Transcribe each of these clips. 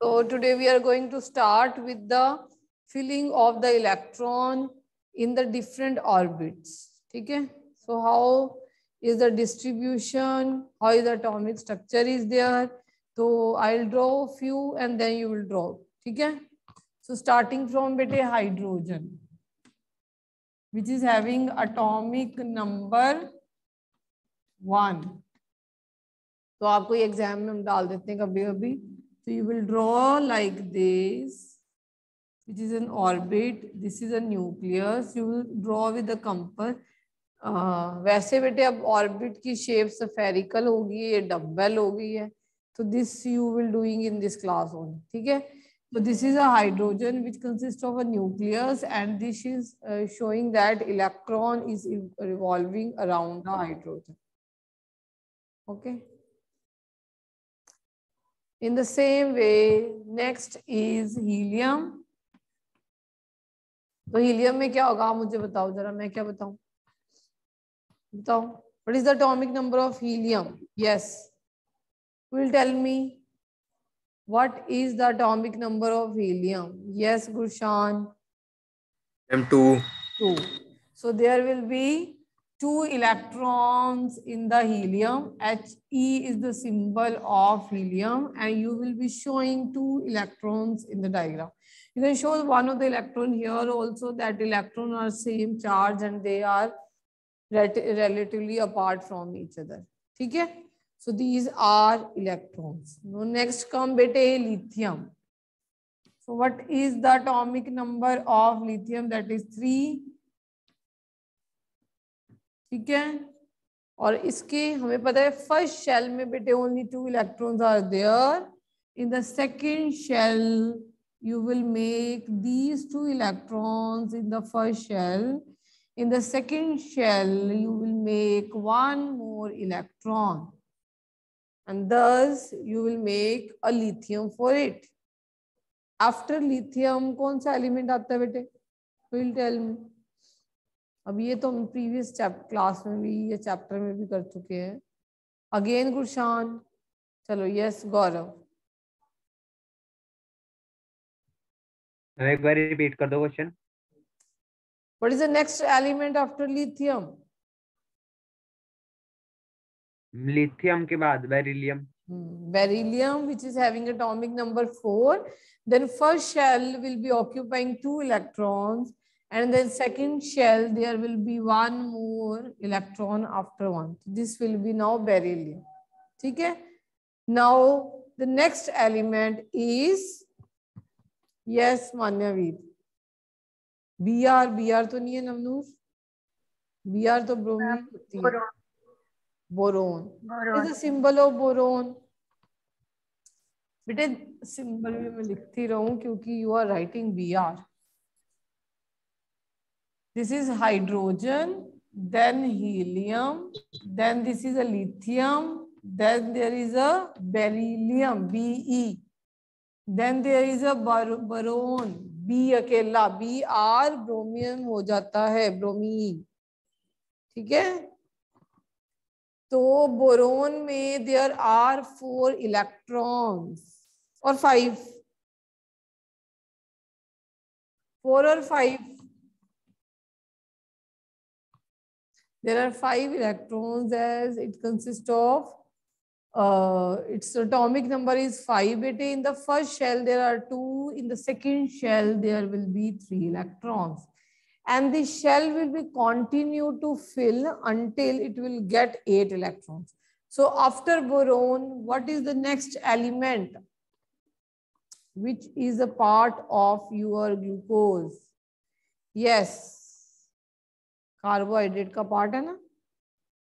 So today we are going to start with the filling of the electron in the different orbits. Okay. So how is the distribution? How is the atomic structure is there? So I'll draw a few and then you will draw. Okay. So starting from bete hydrogen, which is having atomic number one. तो आपको exam में हम डाल देते हैं कभी कभी So you will draw like this, which is an orbit. This is a nucleus. You will draw with the compass. Uh, वैसे बेटे अब ऑर्बिट की शेप सफेरिकल होगी ये डब्बल हो गई है तो this you will doing in this class only ठीक है So this is a hydrogen which consists of a nucleus and this is uh, showing that electron is revolving around the hydrogen. Okay. In the same way, next is helium. तो helium में क्या होगा मुझे बताओ जरा मैं क्या बताऊं बताओ what is the atomic number of helium yes will tell me what is the atomic number of helium yes gurshan m2 2 so there will be two electrons in the helium. He is the symbol of helium and you will be showing two electrons in the diagram. You can show one of the electron here also that electron are same charge and they are relatively apart from each other. Okay? So these are electrons. Now next come bete lithium. So what is the atomic number of lithium? That is 3 ठीक है? और इसके, हमें पता है first shell में बेटे only two electrons are there in the second shell you will make these two electrons in the first shell in the second shell you will make one more electron and thus you will make a lithium for it after lithium कौन सा element आता है बेटे? Will tell me अब ये तो हम previous class में भी या चैप्टर में भी कर चुके हैं। अगेन गुरशान चलो यस गौरव एक बार रिपीट कर दो question what is the next element after lithium lithium के बाद beryllium beryllium which is having atomic number 4 then first shell will be occupying two electrons and then second shell there will be one more electron after one this will be now beryllium okay now the next element is yes manyaveer br br to nahi hai namnoor br to bromine hoti hai boron boron is a symbol of boron बेटे symbol में मैं लिखती रहूँ क्योंकि you are writing B R This is hydrogen, then helium, then this is a lithium, then there is a beryllium, Be. Then there is a boron, B अकेला, Br bromium हो जाता है ब्रोमीन ठीक है तो बोरोन में there are four electrons और five four और five There are five electrons as it consists of, uh, its atomic number is five. In the first shell, there are two. In the second shell, there will be three electrons. And the shell will be continue to fill until it will get eight electrons. So after boron, what is the next element? Which is a part of your glucose? Yes, carbohydrate का part है ना?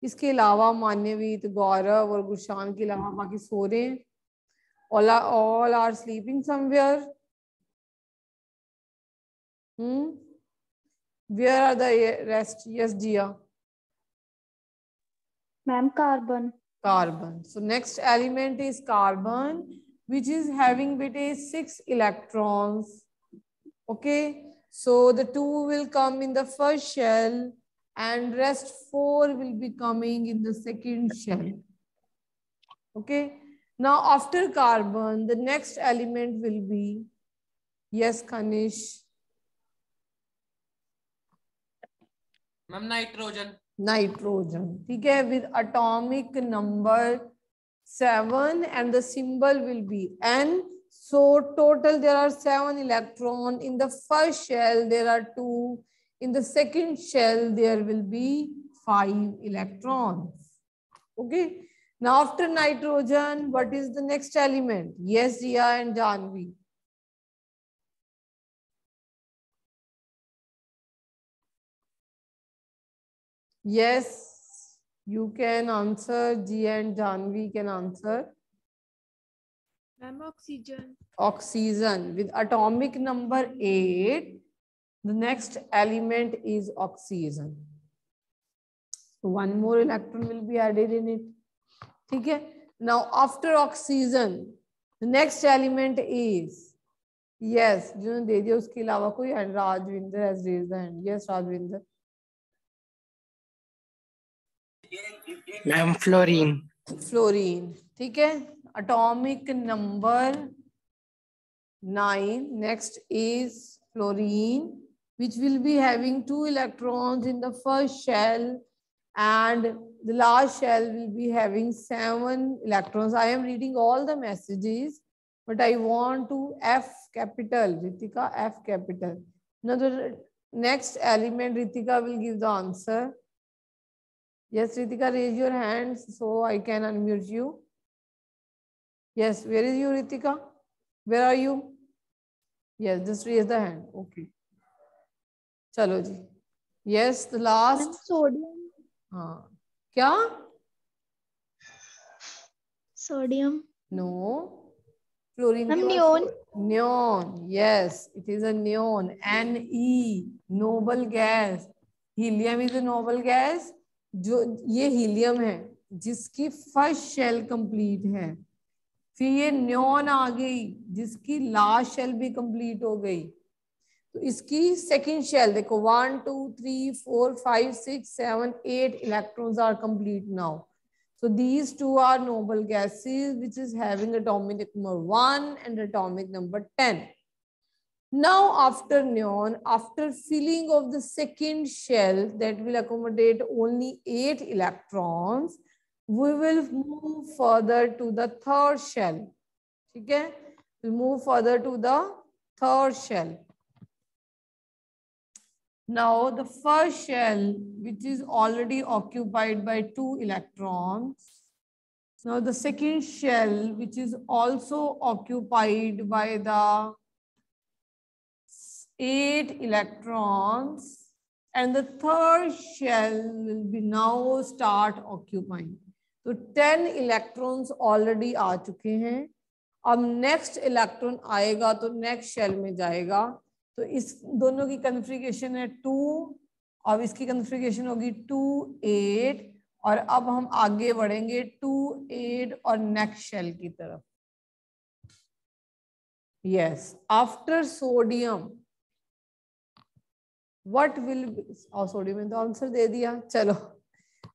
इसके अलावा मान्यवीत गौरव और गुशान के अलावा बाकी सो रहे हैं all all are sleeping somewhere hmm where are the rest yes Jiya ma'am carbon carbon so next element is carbon which is having beta six electrons. Okay? So the two will come in the first shell and rest four will be coming in the second shell. Okay. Now after carbon, the next element will be, yes, Kanish. Ma'am, nitrogen. Nitrogen. Okay, with atomic number seven and the symbol will be N so total there are seven electron. In the first shell there are two. In the second shell there will be five electrons. Okay? Now after nitrogen what is the next element? Yes Ria and Janvi. Yes, you can answer. G and Janvi can answer. Ma'am oxygen oxygen with atomic number eight the next element is oxygen one more electron will be added in it ठीक है? Now after oxygen the next element is yes जो दे दिया उसके अलावा कोई Rajvinder has raise hand yes Rajvinder. Ma'am fluorine fluorine ठीक है? Atomic number 9 next is fluorine which will be having two electrons in the first shell and the last shell will be having seven electrons. I am reading all the messages but i want to f capital ritika f capital. Now the next element ritika will give the answer. Yes, Ritika, raise your hands so I can unmute you. Yes, where is you, Ritika? Where are you? Yes, just raise the hand. Okay. Chalo ji. Yes, the last. Sodium. हाँ क्या Sodium. No. Fluorine. बाद neon. Neon. Yes, it is a neon. Ne. Noble gas. Helium is a noble gas. जो ये helium है जिसकी first shell complete है फिर ये न्योन आ गई, जिसकी लास्ट शेल भी कंप्लीट हो गई। तो इसकी सेकंड शेल देखो one two three four five six seven eight electrons are complete now so these two are noble gases which is having atomic number one and atomic number ten now, after neon after filling of the second shell, that will accommodate only 8 electrons we will hmm. move further to the third shell. Okay? We'll move further to the third shell. Now the first shell, which is already occupied by two electrons. Now the second shell, which is also occupied by the eight electrons and the third shell will be now start occupying. तो 10 electrons already आ चुके हैं। अब next electron आएगा तो next shell में जाएगा। तो इस दोनों की कन्फिगेशन है टू अब इसकी कन्फ्रिगेशन होगी टू एट और अब हम आगे बढ़ेंगे टू एट और नेक्स्ट शेल की तरफ़। Yes after sodium oh, sodium in the answer de diya chalo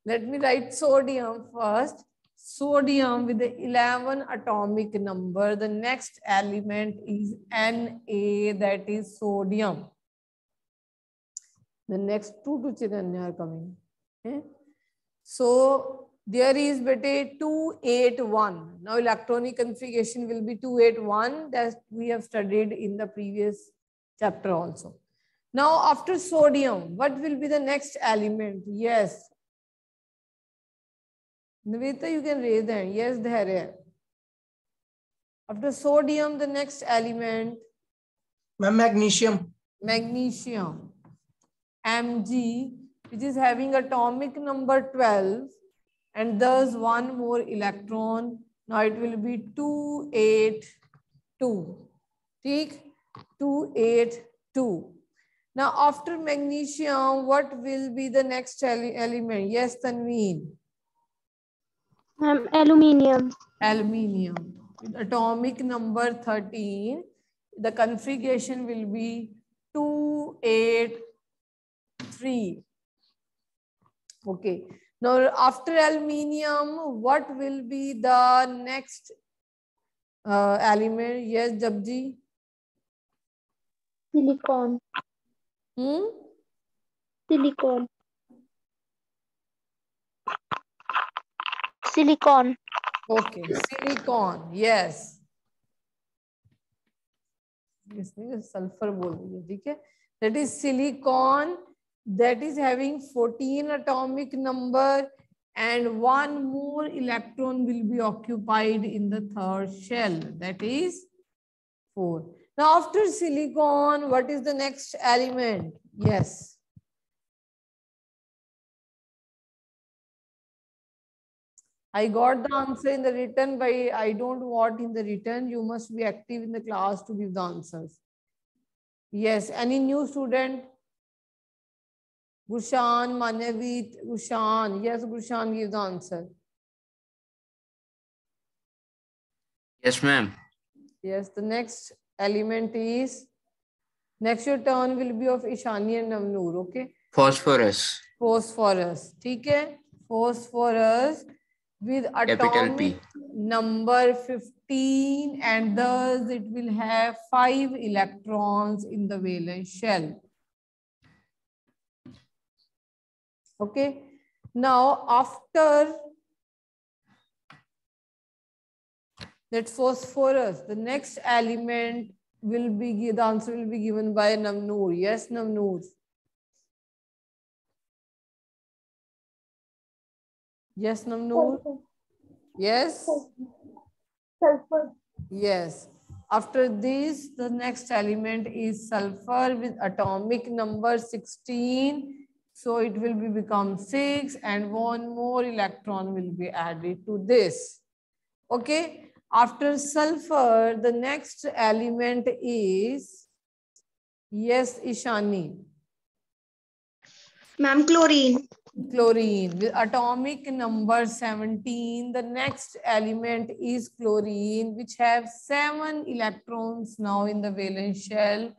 let me write sodium first sodium with the 11 atomic number the next element is na that is sodium the next two to chitanya are coming okay? so there is bete 281 now electronic configuration will be 281 that we have studied in the previous chapter also now, after sodium, what will be the next element? Yes. Navita, you can raise the hand. Yes, there. After sodium, the next element? Ma'am, magnesium. Magnesium. Mg, which is having atomic number 12 and thus one more electron. Now it will be 282. Take 282. Now, after magnesium, what will be the next element? Yes, Tanveen. Ma'am aluminium aluminium atomic number thirteen the configuration will be two eight three okay after aluminium what will be the next element yes जब जी silicon hmm silicon silicon okay silicon yes इसने sulphur बोल रही है ठीक है that is silicon that is having 14 atomic number and one more electron will be occupied in the third shell that is 4 now after silicon what is the next element yes I got the answer in the written, but I don't want in the written. You must be active in the class to give the answers. Yes, any new student? Gushan, Manavit, Gushan. Yes, Gushan, give the answer. Yes, ma'am. Yes, the next element is, next your turn will be of Ishani and Navnoor, okay? Phosphorus. Phosphorus, okay? Phosphorus with atomic number 15 and thus it will have five electrons in the valence shell. Okay. Now after that phosphorus, the next element will be, the answer will be given by Navnoor. Yes, Navnoor. Yes, Namnoor? Yes? Sulfur. Yes. After this, the next element is sulfur with atomic number 16. So it will be become 6 and one more electron will be added to this. Okay. After sulfur, the next element is, yes, Ishani. Ma'am, chlorine chlorine. With atomic number 17 the next element is chlorine which have seven electrons now in the valence shell.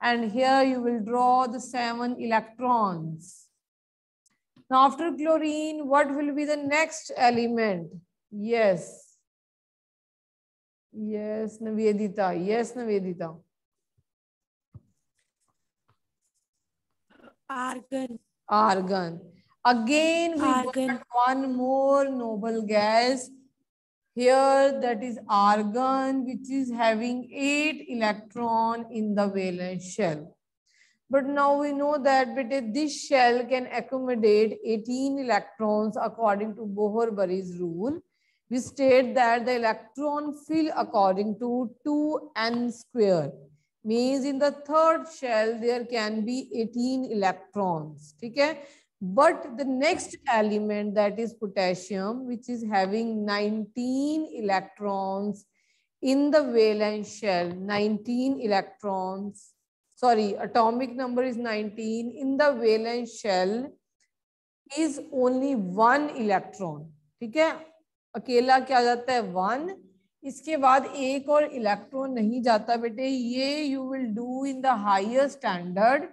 And here you will draw the seven electrons. Now after chlorine what will be the next element? Yes. Yes navedita. Yes navedita. Argon. Argon. Again, we Argon. got one more noble gas here that is argon, which is having eight electron in the valence shell. But now we know that this shell can accommodate 18 electrons according to Bohr-Bury's rule. We state that the electron fill according to 2n square. Means in the third shell, there can be 18 electrons. Okay? But the next element that is potassium, which is having 19 electrons in the valence shell, 19 electrons, sorry, atomic number is 19 in the valence shell is only one electron. ठीक है अकेला क्या जाता है one इसके बाद एक और इलेक्ट्रॉन नहीं जाता बेटे ये you will do in the higher standard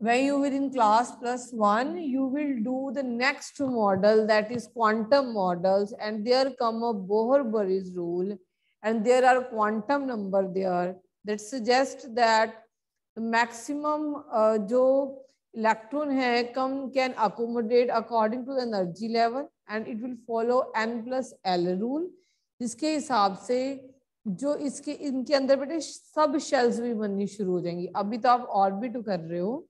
when you were in class plus one, you will do the next model that is quantum models and there come a Bohr-Bury's rule and there are quantum number there that suggest that the maximum uh, जो electron है come can accommodate according to the energy level and it will follow n plus l rule जिसके हिसाब से जो इसके इनके अंदर बेटे सब शेल्स भी बननी शुरू हो जाएँगी अभी तो आप ऑर्बिट कर रहे हो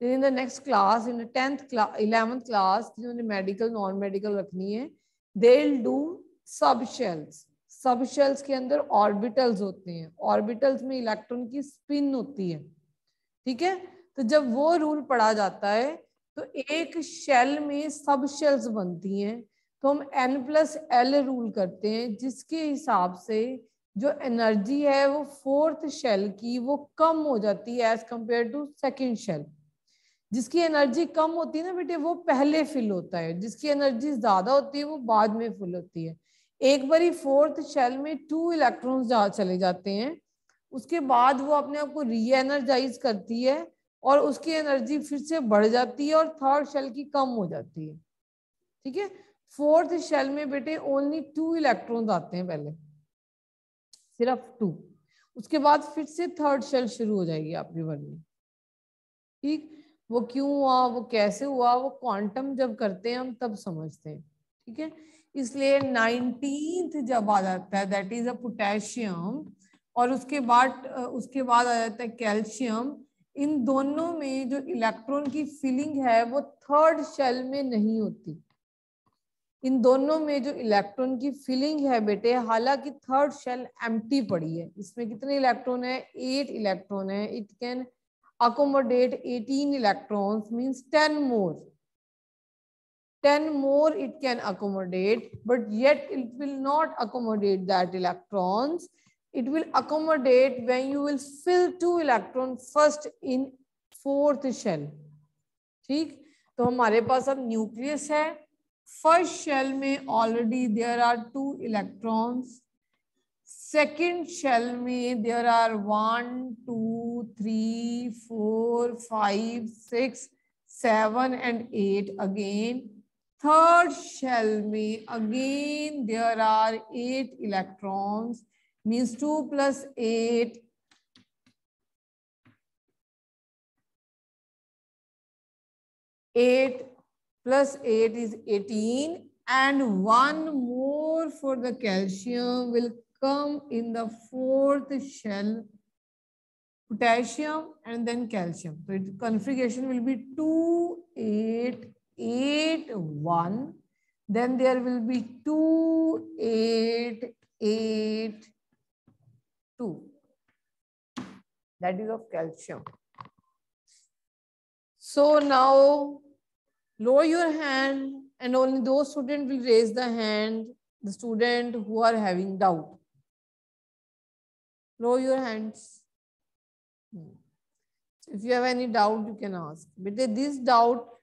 then in the next class, in the 10th class 11th class, जिन्होंने मेडिकल नॉन मेडिकल रखनी है, they'll do सब shells सब shells के अंदर ऑर्बिटल्स होते हैं। ऑर्बिटल्स में इलेक्ट्रॉन की स्पिन होती है। ठीक है? तो जब वो रूल पढ़ा जाता है तो एक शेल में सब शेल्स बनती हैं। तो हम एन प्लस एल रूल करते हैं, जिसके हिसाब से जो एनर्जी है, वो फोर्थ शेल की वो कम हो जाती है as compare to second shell जिसकी एनर्जी कम होती है ना बेटे, वो पहले फिल होता है। जिसकी एनर्जी ज़्यादा होती है, वो बाद में फिल होती है। एक बारी फोर्थ शेल में टू इलेक्ट्रॉन्स जा, चले जाते हैं। उसके बाद वो अपने आप को री एनर्जाइज करती है और उसकी एनर्जी फिर से बढ़ जाती है और थर्ड शेल की कम हो जाती है। ठीक है? फोर्थ शेल में बेटे ओनली टू इलेक्ट्रॉन्स आते हैं पहले। सिर्फ़ टू उसके बाद फिर से थर्ड शेल शुरू हो जाएगी आपकी बननी ठीक? वो क्यों हुआ? वो कैसे हुआ? वो क्वांटम जब करते हैं, हम तब समझते हैं, ठीक है? इसलिए नाइनटीन जब आ जाता है दैट इज़ अ पोटेशियम और उसके बाद उसके बाद आ जाता है कैल्शियम इन दोनों में जो इलेक्ट्रॉन की फिलिंग है, वो थर्ड शेल में नहीं होती। इन दोनों में जो इलेक्ट्रॉन की फिलिंग है बेटे, हालाँकि थर्ड शेल एम्प्टी पड़ी है। इसमें कितने इलेक्ट्रॉन है? एट इलेक्ट्रॉन है। It can accommodate 18 electrons means 10 more 10 more it can accommodate but yet it will not accommodate that electrons it will accommodate when you will fill two electron first in fourth shell ठीक तो हमारे पास अब nucleus है first shell में already there are two electrons second shell me there are one, two, three, four, five, six, seven, and eight again. Third shell me again there are eight electrons means two plus eight eight plus eight is eighteen and one more for the calcium will come in the fourth shell potassium and then calcium. So its configuration will be 2 8 8 1 then there will be 2 8 8 2 that is of calcium. So now lower your hand and only those students will raise the hand the student who are having doubt lower your hands. Hmm. if you have any doubt you can ask. बेटे this doubt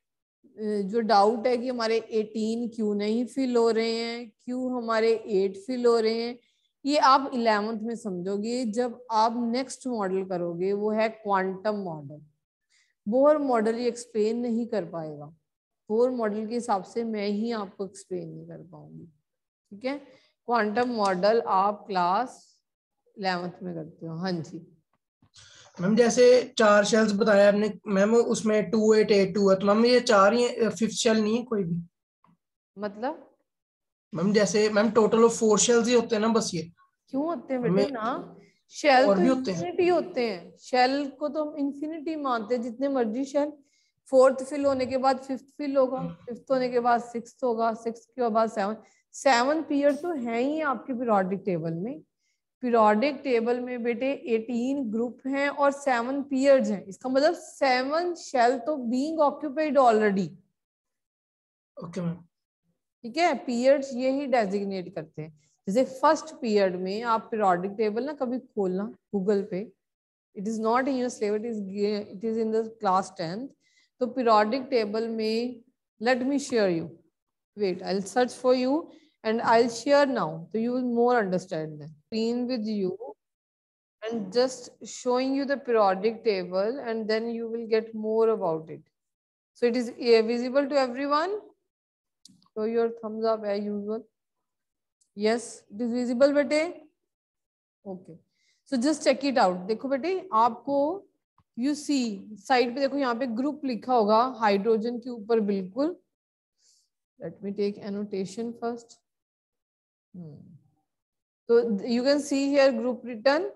जो doubt है कि हमारे 18 क्यों नहीं fill हो रहे हैं? क्यों हमारे 8 फिल हो रहे हैं? ये आप इलेवेंथ में समझोगे जब आप नेक्स्ट मॉडल करोगे वो है क्वांटम मॉडल बोहर मॉडल ये एक्सप्लेन नहीं कर पाएगा. बोहर मॉडल के हिसाब से मैं ही आपको एक्सप्लेन नहीं कर पाऊँगी. ठीक है? क्वांटम मॉडल आप क्लास इलेवेंथ में करते हो। हाँ जी। मैम जैसे चार शेल्स बताया आपने मैम उसमें टू एट एट टू है तो मैम ये चार ही फिफ्थ शेल नहीं है कोई भी? मतलब? मैम जैसे ma'am total of four shells ही होते हैं ना बस ये। क्यों होते हैं बेटे ना? शेल और तो भी होते हैं। इन्फिनिटी होते हैं। शेल को तो हम इन्फिनिटी मानते हैं जितने मर्ज़ी शेल फोर्थ फिल होने के बाद फिफ्थ फिल होगा फिफ्थ होने के बाद सिक्स होगा सिक्स के बाद सेवन सेवन पीरियड तो है ही आपके पीरियोडिक टेबल में। पीरियोडिक टेबल में बेटे 18 ग्रुप हैं और सेवन पीरियड्स हैं। इसका मतलब सेवन शेल तो being occupied already okay ma'am ठीक है? पीरियड्स ये ही डेजिग्नेट करते हैं। जैसे फ़र्स्ट पीरियड में आप पीरियोडिक टेबल ना कभी खोलना गूगल पे। It is not in your syllabus it is it is in the class tenth तो पीरियोडिक टेबल में let me share you wait i'll search for you and i'll share now so you will more understand that screen with you and just showing you the periodic table and then you will get more about it so it is uh, visible to everyone show your thumbs up as usual yes it is visible bete okay so just check it out देखो बेटे आपको you see side पे देखो यहाँ पे group लिखा होगा hydrogen के ऊपर बिल्कुल let me take annotation first hmm. so you can see here group written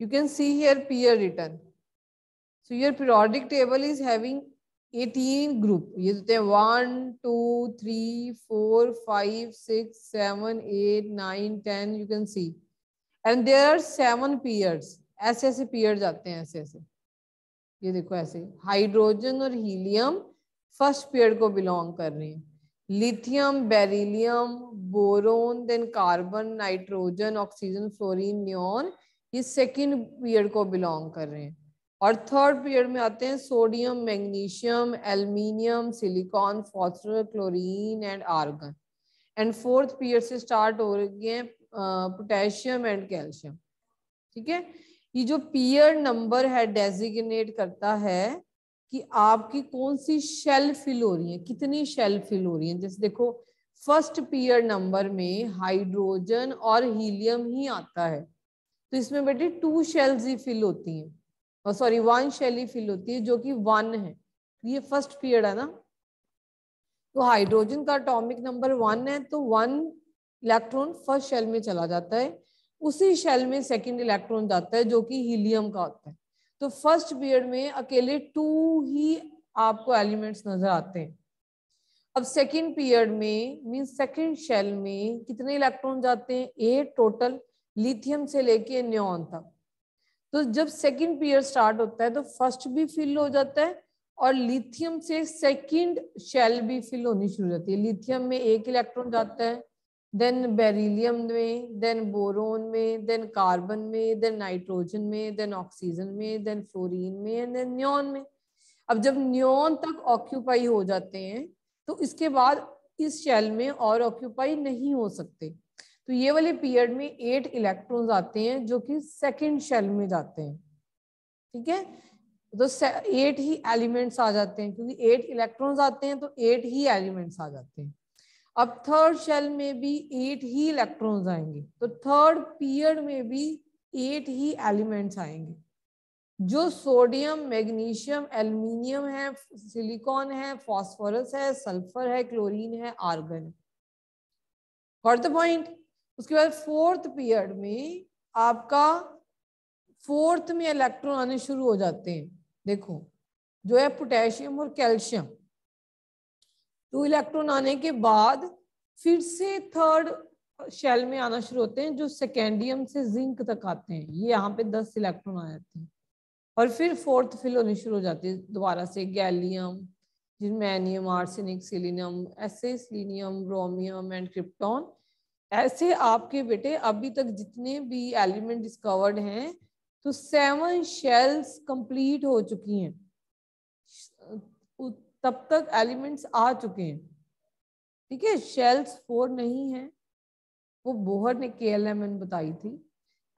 you can see here peer written so, your periodic table is having 18 group. ये होते हैं one two three four five six seven eight nine ten you can see and there are seven periods ऐसे ऐसे periods आते हैं, ऐसे ऐसे. ये देखो ऐसे. हाइड्रोजन और हीलियम फ़र्स्ट पीरियड को बिलोंग कर रहे हैं lithium beryllium boron then carbon nitrogen oxygen fluorine neon ये सेकेंड पीरियड को बिलोंग कर रहे हैं। और थर्ड पीरियड में आते हैं sodium magnesium aluminium silicon phosphorus chlorine and argon and fourth period से स्टार्ट हो रही है पोटेशियम एंड कैल्शियम ठीक है? ये जो पीरियड नंबर है डेजिग्नेट करता है कि आपकी कौन सी शेल फिल हो रही है? कितनी शेल फिल हो रही है? जैसे देखो फ़र्स्ट पीरियड नंबर में हाइड्रोजन और हीलियम ही आता है। तो इसमें बेटे टू शेल्स ही फिल होती हैं। और सॉरी वन शेल ही फिल होती है, जो कि वन है। ये फ़र्स्ट पीरियड है ना? तो हाइड्रोजन का अटोमिक नंबर वन है तो वन इलेक्ट्रॉन फ़र्स्ट शेल में चला जाता है। उसी शेल में सेकंड इलेक्ट्रॉन जाता है, जो कि हीलियम का होता है। तो फ़र्स्ट पीरियड में अकेले टू ही आपको एलिमेंट्स नज़र आते हैं। अब सेकंड पीरियड में मीन सेकंड शेल में कितने इलेक्ट्रॉन जाते हैं? एट टोटल लिथियम से लेके न्योन तक। तो जब सेकंड पीरियड स्टार्ट होता है तो फ़र्स्ट भी फिल हो जाता है और लिथियम से सेकंड शेल भी फिल होनी शुरू हो जाती है। लिथियम में एक इलेक्ट्रॉन जाता है देन बेरिलियम में देन बोरोन में देन कार्बन में देन नाइट्रोजन में देन ऑक्सीजन में देन फ्लोरीन में एंड देन न्योन में। अब जब न्योन तक ऑक्यूपाई हो जाते हैं तो इसके बाद इस शेल में और ऑक्यूपाई नहीं हो सकते। तो ये वाले पीरियड में एट इलेक्ट्रॉन्स आते हैं, जो कि सेकंड शेल में जाते हैं। ठीक है? तो एट ही एलिमेंट्स आ जाते हैं, क्योंकि एट इलेक्ट्रॉन्स आते हैं तो एट ही एलिमेंट्स आ जाते हैं। अब थर्ड शेल में भी एट ही इलेक्ट्रॉन्स आएँगे तो थर्ड पीरियड में भी एट ही एलिमेंट्स आएँगे। जो सोडियम मैग्नीशियम एल्यूमिनियम है सिलिकॉन है फॉस्फोरस है सल्फ़र है क्लोरीन है आर्गन है। द पॉइंट उसके बाद फोर्थ पीरियड में आपका फोर्थ में इलेक्ट्रॉन आने शुरू हो जाते हैं। देखो, जो है पोटेशियम और कैल्शियम टू इलेक्ट्रॉन आने के बाद फिर से थर्ड शेल में आना शुरू होते हैं, जो सेकेंडियम से जिंक तक आते हैं। ये यहाँ पे दस इलेक्ट्रॉन आ जाते हैं और फिर फोर्थ फिल होनी शुरू हो जाती है दोबारा से। गैलियम जिनमैनियम आर्सेनिक सिलिनियम ऐसे सिलिनियम ब्रोमियम एंड क्रिप्टॉन ऐसे आपके बेटे, अभी तक जितने भी एलिमेंट डिस्कवर्ड हैं तो सेवन शेल्स कंप्लीट हो चुकी हैं। तब तक एलिमेंट्स आ चुके हैं। ठीक है शेल्स फोर नहीं है। वो बोहर ने के एल एम एन बताई थी।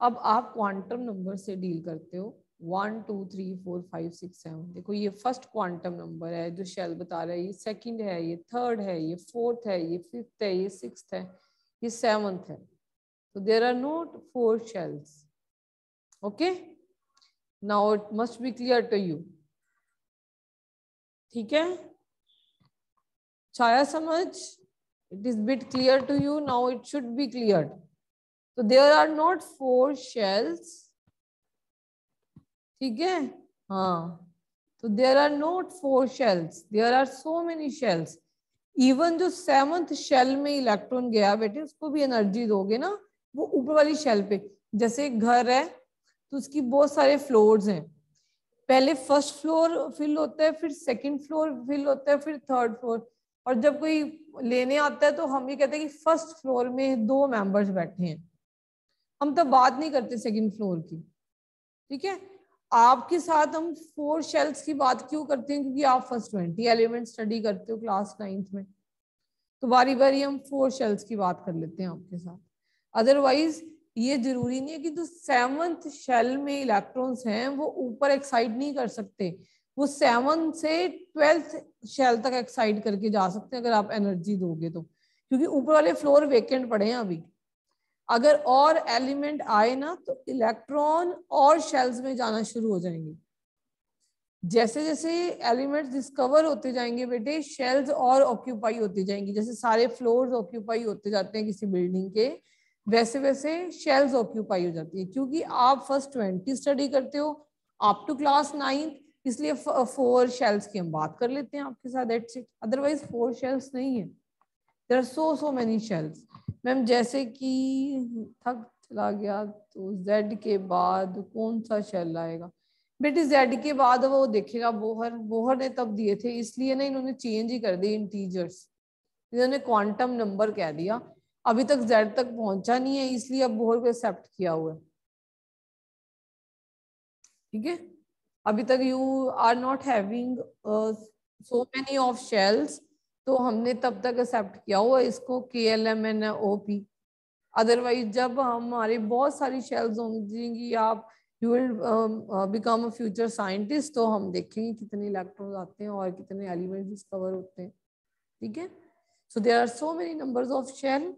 अब आप क्वांटम नंबर से डील करते हो। One two three four five six seven देखो, ये फ़र्स्ट क्वांटम नंबर है जो शेल बता रहा है। ये सेकंड है, ये थर्ड है, ये फोर्थ है, ये फिफ्थ है, ये सिक्स है, ये सेवंथ है। तो there are not four shells okay now it must be clear to you ठीक है? छाया समझ? It is bit clear to you now it should be clear तो there are not four shells ठीक है? हाँ। तो there are not four shells there are so many shells even जो seventh shell में इलेक्ट्रॉन गया बेटे, उसको भी एनर्जी दोगे ना, वो ऊपर वाली शेल पे। जैसे घर है तो उसकी बहुत सारे फ्लोर्स हैं। पहले फ़र्स्ट फ्लोर फिल होता है, फिर सेकंड फ्लोर फिल होता है, फिर थर्ड फ्लोर और जब कोई लेने आता है तो हम ये कहते हैं कि फ़र्स्ट फ्लोर में दो मेंबर्स बैठे हैं। हम तो बात नहीं करते सेकंड फ्लोर की। ठीक है? आपके साथ हम फोर शेल्स की बात क्यों करते हैं? क्योंकि आप फ़र्स्ट ट्वेंटी एलिमेंट स्टडी करते हो क्लास नाइन्थ में। तो बारी बारी हम फोर शेल्स की बात कर लेते हैं आपके साथ। अदरवाइज़ ये ज़रूरी नहीं है कि जो सेवंथ शेल में इलेक्ट्रॉन्स हैं, वो ऊपर एक्साइड नहीं कर सकते। वो सेवन से ट्वेल्थ शेल तक एक्साइड करके जा सकते हैं, अगर आप एनर्जी दोगे तो। क्योंकि ऊपर वाले फ्लोर वेकेंट पड़े हैं अभी। अगर और एलिमेंट आए ना तो इलेक्ट्रॉन और शेल्स में जाना शुरू हो जाएँगे। जैसे जैसे एलिमेंट्स डिस्कवर होते जाएँगे बेटे शेल्स और ऑक्यूपाई होती जाएँगी। जैसे सारे फ्लोर्स ऑक्यूपाई होते जाते हैं किसी बिल्डिंग के वैसे वैसे शेल्स ऑक्यूपाई हो जाती है, क्योंकि आप फ़र्स्ट ट्वेंटी स्टडी करते हो अप टू क्लास नाइन्थ इसलिए फोर शेल्स की हम बात कर लेते हैं आपके साथ that's it otherwise four shells नहीं है. There are so so many shells ma'am जैसे कि थक चला गया तो जेड के बाद कौन सा शेल आएगा? बेटी जेड के बाद वो देखेगा, बोहर बोहर ने तब दिए थे, इसलिए ना इन्होंने चेंज ही कर दिए इंटीजर्स इन्होंने क्वांटम नंबर कह दिया अभी तक जेड तक पहुँचा नहीं है, इसलिए अब बोहर को एक्सेप्ट किया हुआ है। ठीक है? अभी तक you are not having so many of shells तो हमने तब तक एक्सेप्ट किया हुआ इसको K L M N O P otherwise जब हमारे बहुत सारी शेल्स होंगी, आप you will become a future scientist तो हम देखेंगे कितने इलेक्ट्रॉन आते हैं और कितने एलिमेंट डिस्कवर होते हैं। ठीक है? So there are so many numbers of shell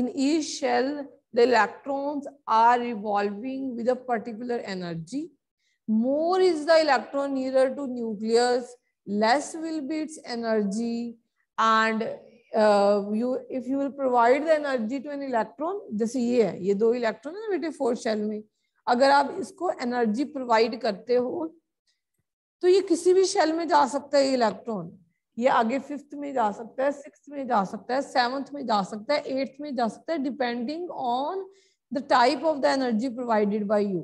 in each shell the electrons are revolving with a particular energy. More is the electron nearer to nucleus, less will be its energy and uh, you if you will provide the energy to an electron जैसे ये है दो electron है ना बेटे fourth shell में अगर आप इसको एनर्जी प्रोवाइड करते हो तो ये किसी भी शेल में जा सकता है इलेक्ट्रॉन ये आगे फिफ्थ में जा सकता है सिक्स में जा सकता है सेवंथ में जा सकता है एट्थ में जा सकता है depending on the type of the energy provided by you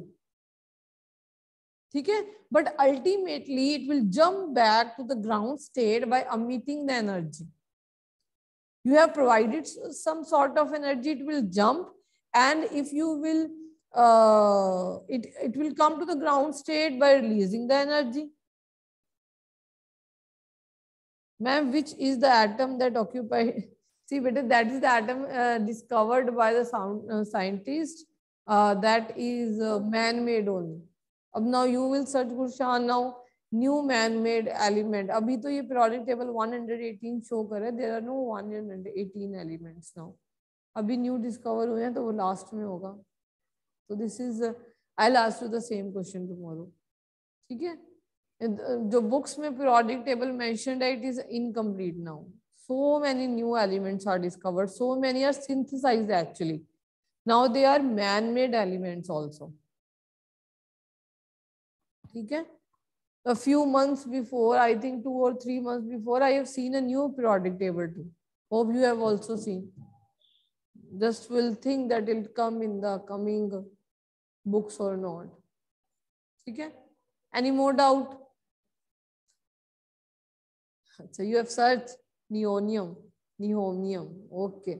ठीक है? But ultimately it will jump back to the ground state by emitting the energy you have provided some sort of energy it will jump and if you will it will come to the ground state by releasing the energy ma'am which is the atom that occupied see बेटे that is the atom discovered by the sound scientist that is man made only अब now you will search Gurshan now new man made element अभी तो ये product table 118 show कर रहा है there are no 118 elements now अभी new discover हुए हैं तो वो लास्ट में होगा तो this is I last you the same question tomorrow ठीक है जो बुक्स में पीरियोडिक टेबल मेंशन है it is incomplete now so many new elements are discovered so many are synthesize actually now they are man made elements also ठीक है? A few months before I think two और three months before I have seen a new periodic table to hope you have also seen just will think that it'll come in the coming books और not ठीक है? Any more doubt so you have searched neonium neomium okay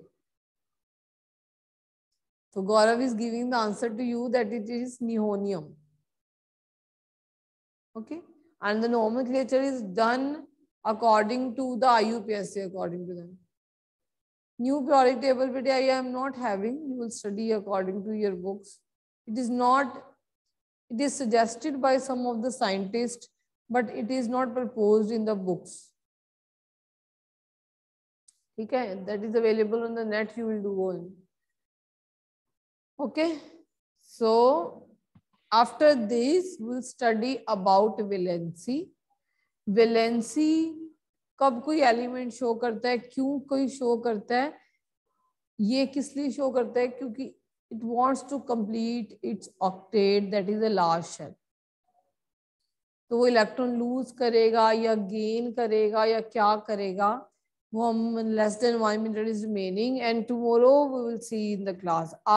so gaurav is giving the answer to you that it is neonium okay and the nomenclature is done according to the IUPAC according to them. New periodic table but I am not having, you will study according to your books. It is not, it is suggested by some of the scientists, but it is not proposed in the books. Okay, that is available on the net, you will do all. Okay, so after this we'll study about valency. Valency कब कोई element show करता है? क्यों कोई show करता है? ये किस लिए शो करता है? क्योंकि it wants to complete its octet that is the last shell तो वो इलेक्ट्रॉन लूज करेगा या गेन करेगा या क्या करेगा? One less than one minute is remaining and tomorrow we will see in the class.